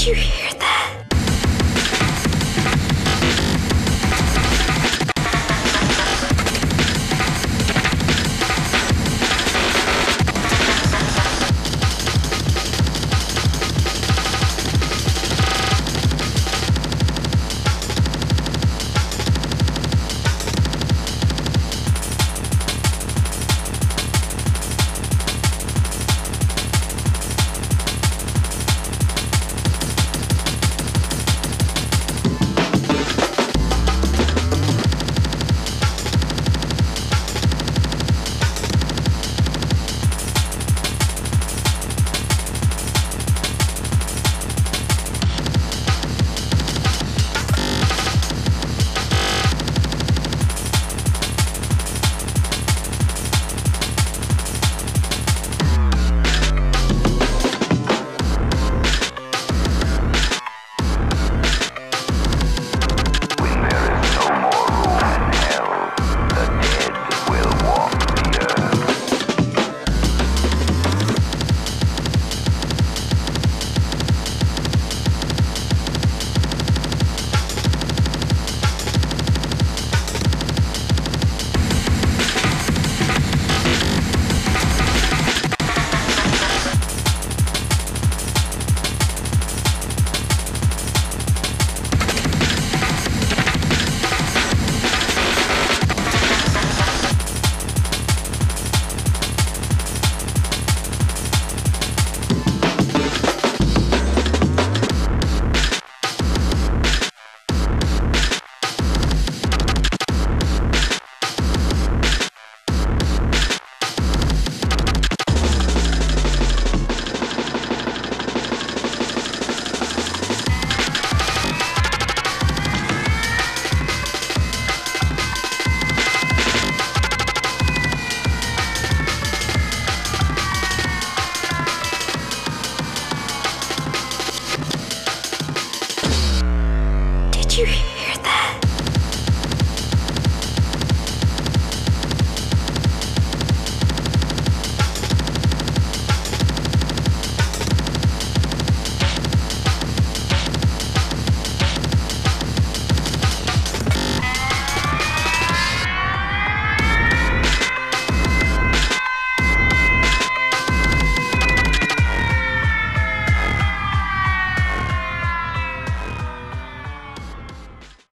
Did you hear? you